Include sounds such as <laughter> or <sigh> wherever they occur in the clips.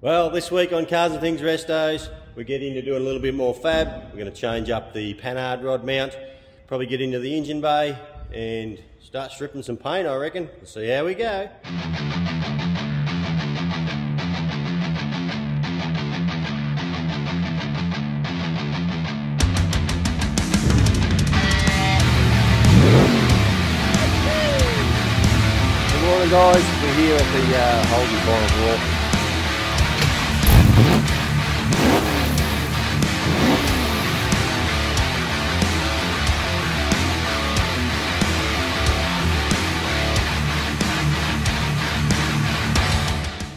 Well, this week on Cars and Things Restos, we're getting to doing a little bit more fab. We're going to change up the Panhard rod mount, probably get into the engine bay and start stripping some paint, I reckon. We'll see how we go. Good morning guys, we're here at the uh, Holden Bottle Walk.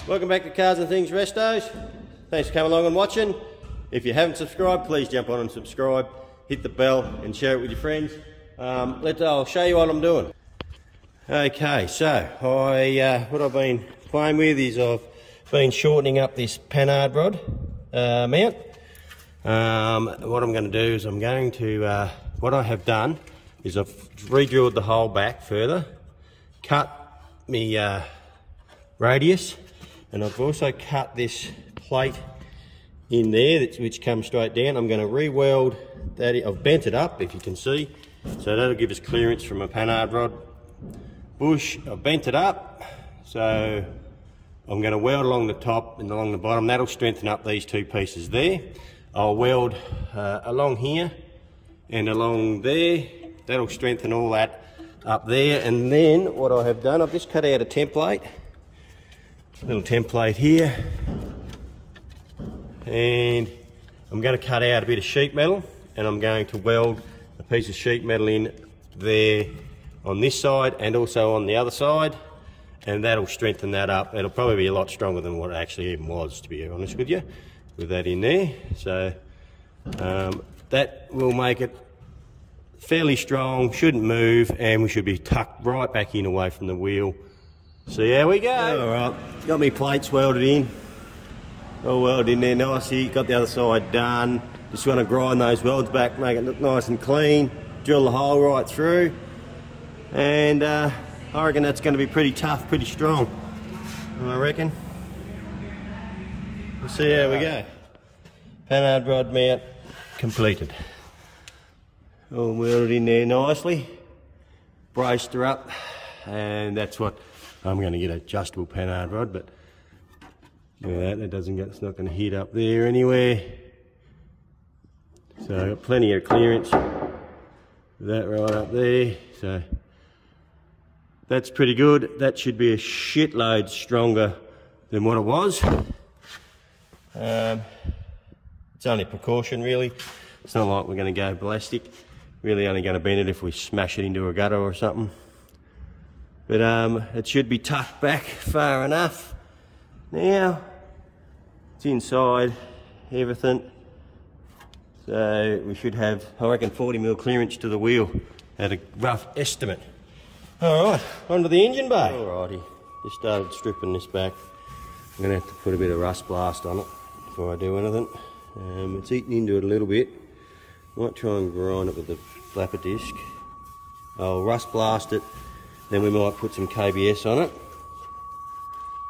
Welcome back to Cars and Things Restos. Thanks for coming along and watching. If you haven't subscribed, please jump on and subscribe. Hit the bell and share it with your friends. Um, let, I'll show you what I'm doing. Okay, so I uh, what I've been playing with is I've been shortening up this Panhard rod uh, mount. Um, what I'm going to do is I'm going to, uh, what I have done is I've re-drilled the hole back further, cut me uh, radius and I've also cut this plate in there which comes straight down. I'm going to re-weld that. I've bent it up if you can see. So that'll give us clearance from a panhard rod bush. I've bent it up. So I'm going to weld along the top and along the bottom. That'll strengthen up these two pieces there. I'll weld uh, along here and along there. That'll strengthen all that up there. And then what I have done, I've just cut out a template little template here and I'm going to cut out a bit of sheet metal and I'm going to weld a piece of sheet metal in there on this side and also on the other side and that'll strengthen that up it'll probably be a lot stronger than what it actually even was to be honest with you with that in there so um, that will make it fairly strong shouldn't move and we should be tucked right back in away from the wheel so here we go. All right, got me plates welded in. All welded in there nicely. Got the other side done. Just want to grind those welds back, make it look nice and clean. Drill the hole right through. And uh, I reckon that's going to be pretty tough, pretty strong. I reckon. We'll see how we go. Panhard rod mount completed. All welded in there nicely. Braced her up. And that's what I'm going to get adjustable panhard rod, but look at that, that doesn't get, it's not going to hit up there anywhere. So I've got plenty of clearance. That right up there, so that's pretty good. That should be a shitload stronger than what it was. Um, it's only precaution really. It's not like we're going to go ballistic. Really only going to bend it if we smash it into a gutter or something. But um, it should be tucked back far enough. Now, it's inside everything. So we should have, I reckon, 40 mil clearance to the wheel at a rough estimate. All right, onto the engine bay. Alrighty, just started stripping this back. I'm gonna have to put a bit of rust blast on it before I do anything. Um, it's eating into it a little bit. Might try and grind it with the flapper disc. I'll rust blast it then we might put some KBS on it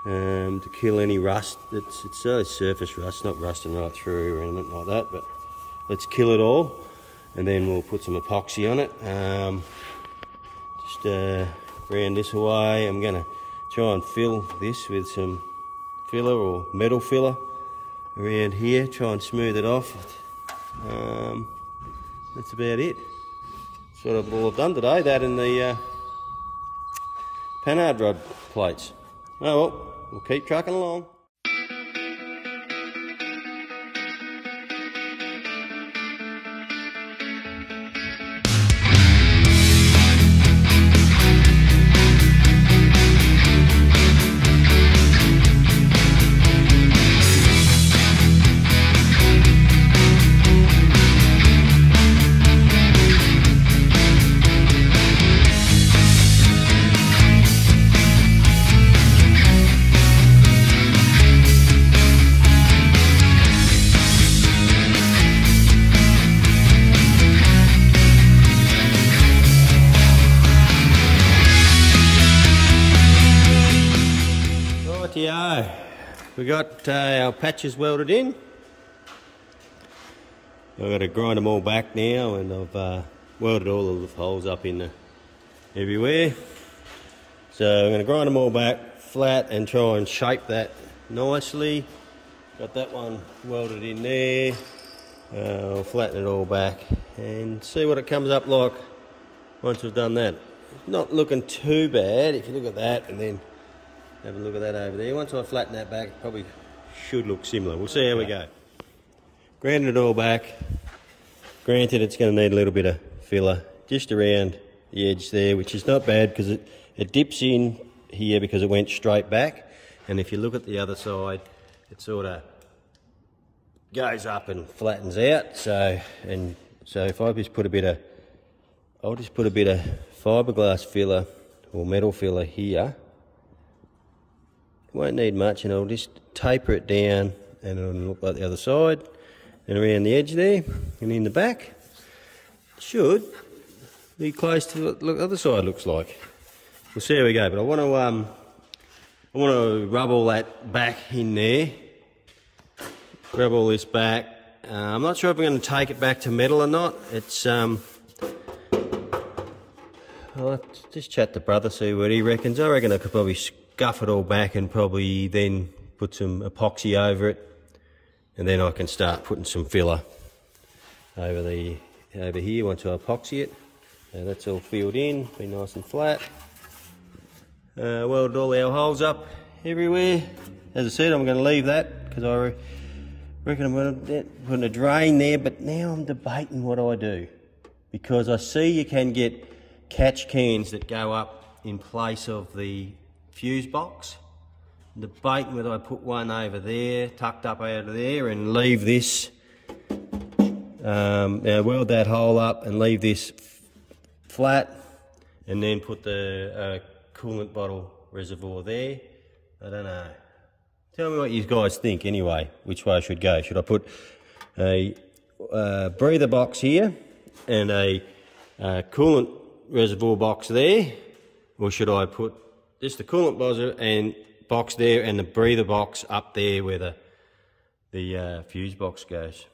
um, to kill any rust. It's, it's uh, surface rust, not rusting right through or anything like that, but let's kill it all. And then we'll put some epoxy on it. Um, just uh, round this away. I'm going to try and fill this with some filler or metal filler around here. Try and smooth it off. Um, that's about it. Sort of all I've done today. That and the uh, Panhard rod plates. Oh well, we'll keep trucking along. Got uh, our patches welded in. I've got to grind them all back now and I've uh, welded all of the holes up in the, everywhere. So I'm going to grind them all back flat and try and shape that nicely. Got that one welded in there. Uh, I'll flatten it all back and see what it comes up like once we've done that. Not looking too bad if you look at that and then have a look at that over there. Once I flatten that back, it probably should look similar. We'll see how we go. Grinding it all back. Granted, it's going to need a little bit of filler just around the edge there, which is not bad because it, it dips in here because it went straight back. And if you look at the other side, it sort of goes up and flattens out. So, and so if I just put a bit of, I'll just put a bit of fiberglass filler or metal filler here won't need much and I'll just taper it down and it'll look like the other side and around the edge there and in the back. Should be close to what the other side looks like. We'll see how we go but I want to um, I want to rub all that back in there. Grab all this back. Uh, I'm not sure if I'm going to take it back to metal or not. It's um, I'll just chat to brother see what he reckons. I reckon I could probably guff it all back and probably then put some epoxy over it. And then I can start putting some filler over the over here once I epoxy it. That's all filled in be nice and flat. Uh, weld all our holes up everywhere. As I said I'm going to leave that because I reckon I'm going to put a drain there but now I'm debating what I do. Because I see you can get catch cans that go up in place of the fuse box. Debating whether I put one over there, tucked up out of there, and leave this, um, now weld that hole up and leave this flat, and then put the uh, coolant bottle reservoir there. I don't know. Tell me what you guys think anyway, which way I should go. Should I put a uh, breather box here and a uh, coolant reservoir box there, or should I put just the coolant buzzer and box there and the breather box up there where the the uh, fuse box goes.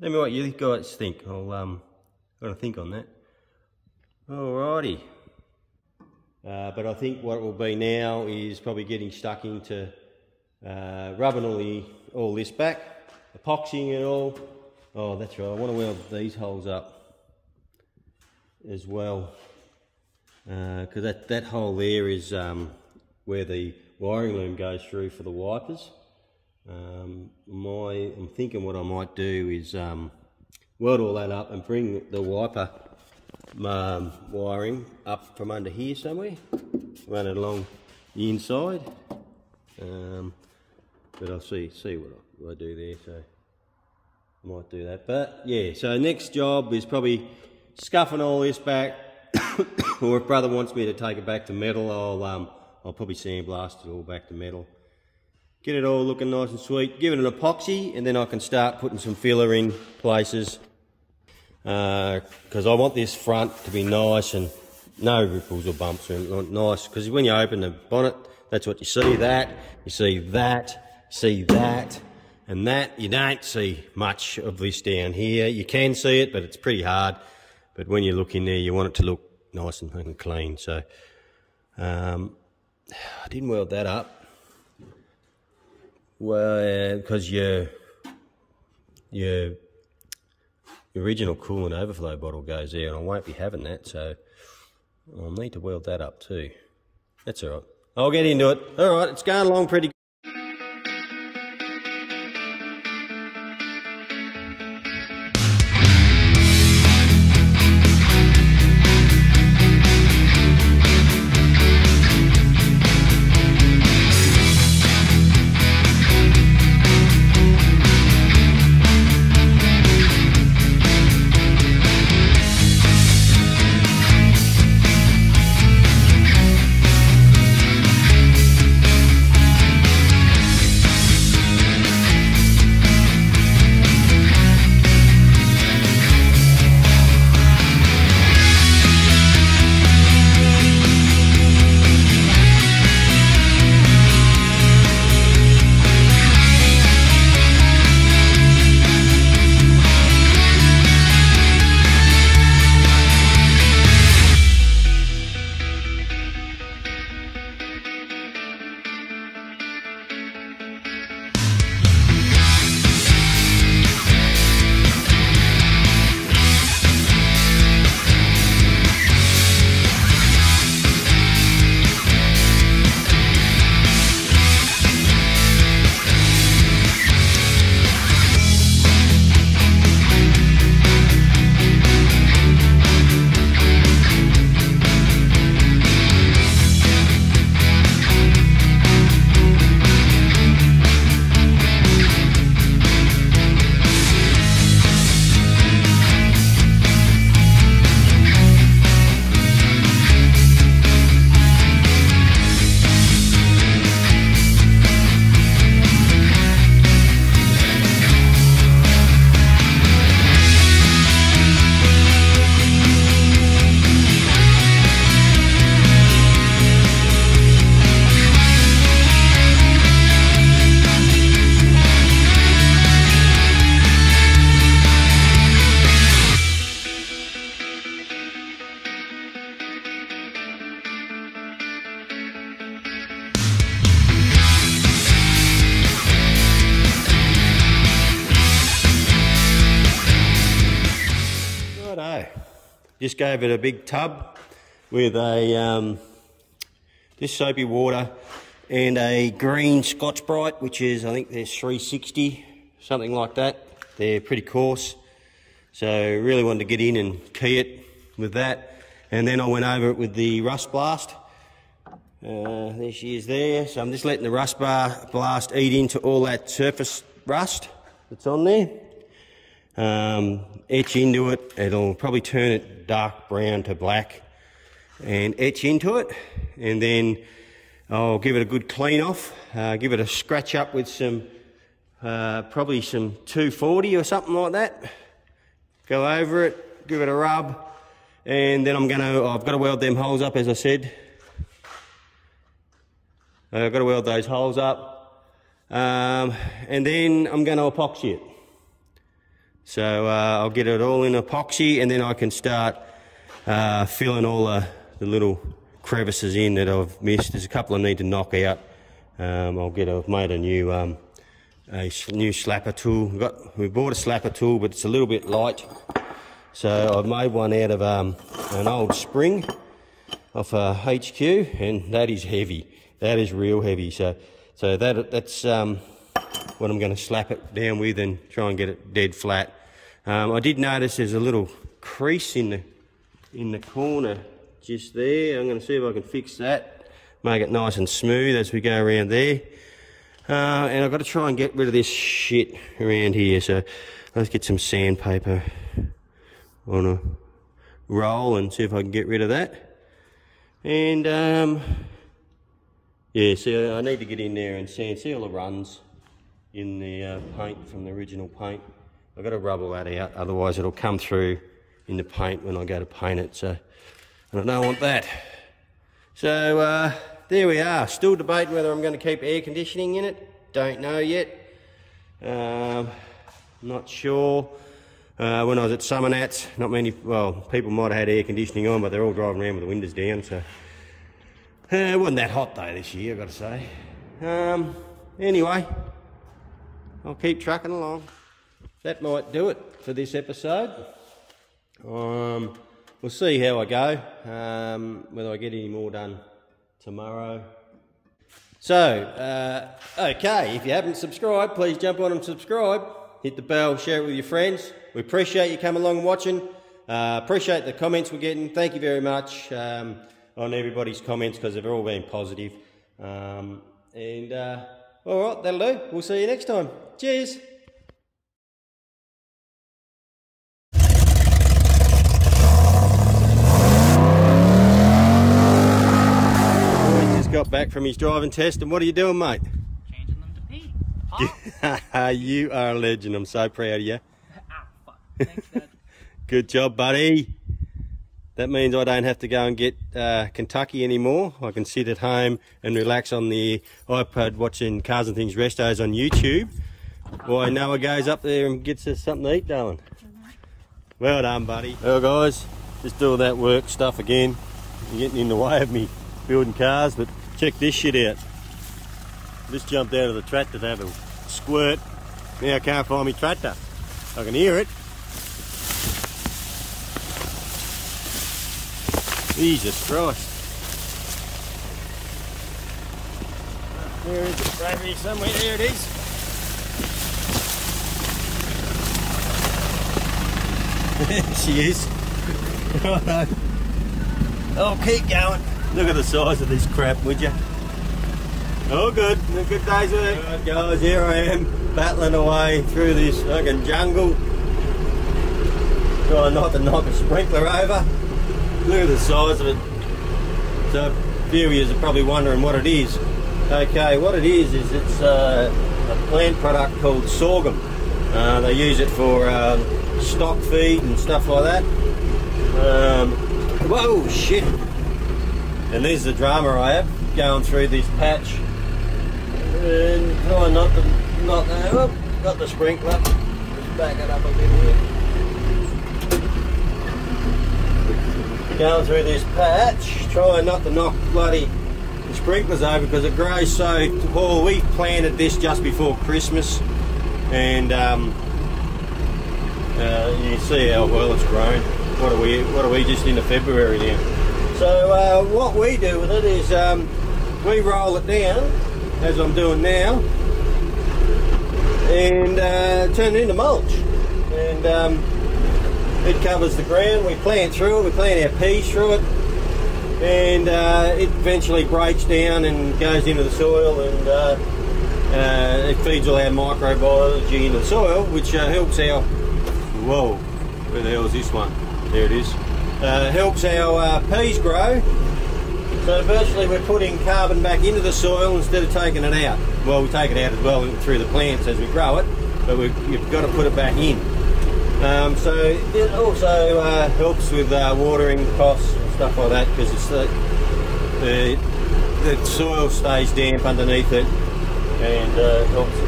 Let me what you guys think. I'll um, got to think on that. Alrighty. Uh, but I think what it will be now is probably getting stuck into uh, rubbing all the all this back, epoxying it all. Oh, that's right. I want to weld these holes up as well because uh, that, that hole there is um, where the wiring loom goes through for the wipers. Um, my, I'm thinking what I might do is um, weld all that up and bring the wiper um, wiring up from under here somewhere, run it along the inside. Um, but I'll see see what I, what I do there. So I might do that. But yeah, so next job is probably scuffing all this back, or if brother wants me to take it back to metal, I'll um, I'll probably sandblast it all back to metal. Get it all looking nice and sweet. Give it an epoxy, and then I can start putting some filler in places. Because uh, I want this front to be nice and no ripples or bumps nice. Because when you open the bonnet, that's what you see. That you see that, see that, and that. You don't see much of this down here. You can see it, but it's pretty hard. But when you look in there, you want it to look nice and clean. So um, I didn't weld that up. Well, because your your original coolant overflow bottle goes there, and I won't be having that, so I'll need to weld that up too. That's all right. I'll get into it. All right, it's going along pretty just gave it a big tub with a um, this soapy water and a green Scotch Brite, which is, I think there's 360, something like that. They're pretty coarse. So really wanted to get in and key it with that. And then I went over it with the Rust Blast. Uh, there she is there. So I'm just letting the Rust bar Blast eat into all that surface rust that's on there. Um, etch into it. It'll probably turn it dark brown to black and etch into it. And then I'll give it a good clean off, uh, give it a scratch up with some, uh, probably some 240 or something like that. Go over it, give it a rub, and then I'm gonna, I've got to weld them holes up as I said. I've got to weld those holes up, um, and then I'm gonna epoxy it. So uh, I'll get it all in epoxy, and then I can start uh, filling all the, the little crevices in that I've missed. There's a couple I need to knock out. Um, I'll get. I've made a new um, a new slapper tool. We've got we bought a slapper tool, but it's a little bit light. So I've made one out of um, an old spring off a HQ, and that is heavy. That is real heavy. So so that that's um, what I'm going to slap it down with and try and get it dead flat. Um, I did notice there's a little crease in the in the corner just there. I'm going to see if I can fix that, make it nice and smooth as we go around there. Uh, and I've got to try and get rid of this shit around here. So let's get some sandpaper on a roll and see if I can get rid of that. And um, yeah, see, I need to get in there and sand, see all the runs in the uh, paint from the original paint. I've got to rub all that out, otherwise it'll come through in the paint when I go to paint it. So and I don't want that. So uh, there we are. Still debating whether I'm going to keep air conditioning in it. Don't know yet. Um, not sure. Uh, when I was at Summernats, not many, well, people might have had air conditioning on, but they're all driving around with the windows down, so. Uh, it wasn't that hot though this year, I've got to say. Um, anyway, I'll keep trucking along. That might do it for this episode. Um, we'll see how I go, um, whether I get any more done tomorrow. So, uh, okay, if you haven't subscribed, please jump on and subscribe. Hit the bell, share it with your friends. We appreciate you coming along and watching. Uh, appreciate the comments we're getting. Thank you very much um, on everybody's comments because they've all been positive. Um, and uh, all right, that'll do. We'll see you next time. Cheers. Just got back from his driving test, and what are you doing, mate? Changing them to pee. <laughs> you are a legend. I'm so proud of you. ah, fuck. Thanks. <laughs> Good job, buddy. That means I don't have to go and get uh, Kentucky anymore. I can sit at home and relax on the iPad watching Cars and Things Restos on YouTube. While Noah goes up there and gets us something to eat, darling. Well done, buddy. Well, guys, just do all that work stuff again. You're getting in the way of me building cars, but Check this shit out. Just jumped out of the tractor to have a squirt. Now I can't find my tractor. I can hear it. Jesus Christ. There is it, gravity somewhere. There it is. There <laughs> she is. <laughs> oh, keep going. Look at the size of this crap, would you? Oh, good. A good day's work. Right, guys, here I am, battling away through this fucking jungle. Trying not to knock a sprinkler over. Look at the size of it. So, of are probably wondering what it is. Okay, what it is, is it's uh, a plant product called sorghum. Uh, they use it for um, stock feed and stuff like that. Um, whoa, shit. And there's the drama I have going through this patch. And trying not to not. Oh, got the sprinkler. Just back it up a bit here. Going through this patch, trying not to knock bloody the sprinklers over because it grows so tall. We planted this just before Christmas and um, uh, you see how well it's grown. what are we? What are we just into February now? So uh, what we do with it is um, we roll it down, as I'm doing now, and uh, turn it into mulch. And um, it covers the ground. We plant through it. We plant our peas through it, and uh, it eventually breaks down and goes into the soil, and uh, uh, it feeds all our microbiology into the soil, which uh, helps our. Whoa, where the hell is this one? There it is. Uh, helps our uh, peas grow. So virtually we're putting carbon back into the soil instead of taking it out. Well, we take it out as well through the plants as we grow it, but we've, you've got to put it back in. Um, so it also uh, helps with uh, watering costs and stuff like that because it's the, the the soil stays damp underneath it and uh, helps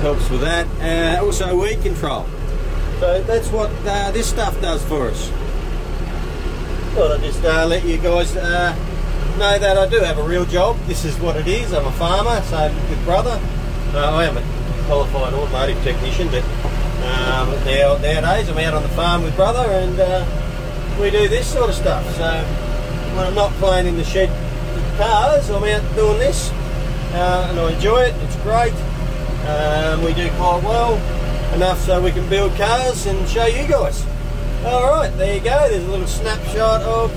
helps with that. Uh, also weed control. So that's what uh, this stuff does for us. Thought I'd just uh, let you guys know that I do have a real job. This is what it is. I'm a farmer, so with brother. I am a qualified automotive technician, but um, now, nowadays I'm out on the farm with brother and uh, we do this sort of stuff. So when I'm not playing in the shed with cars, I'm out doing this uh, and I enjoy it. It's great. Um, we do quite well, enough so we can build cars and show you guys. All right, there you go. There's a little snapshot of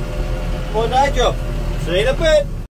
my day job. See you in a bit.